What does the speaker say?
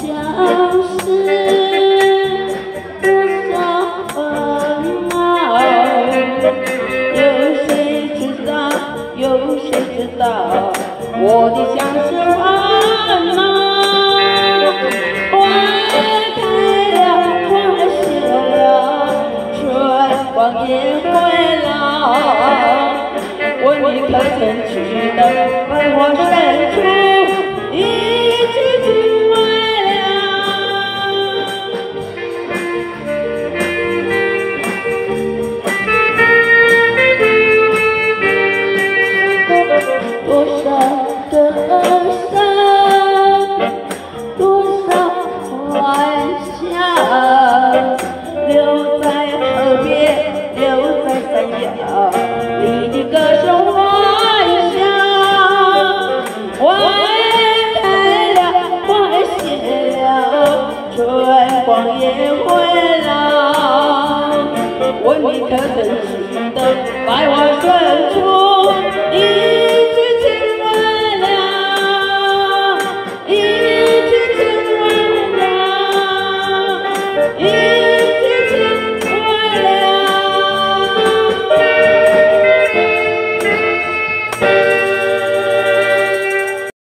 相思有谁知道？有谁知道？我的相思花开了花谢了春也会老我的歌声飘荡在山春光也会老。问你可曾记得百花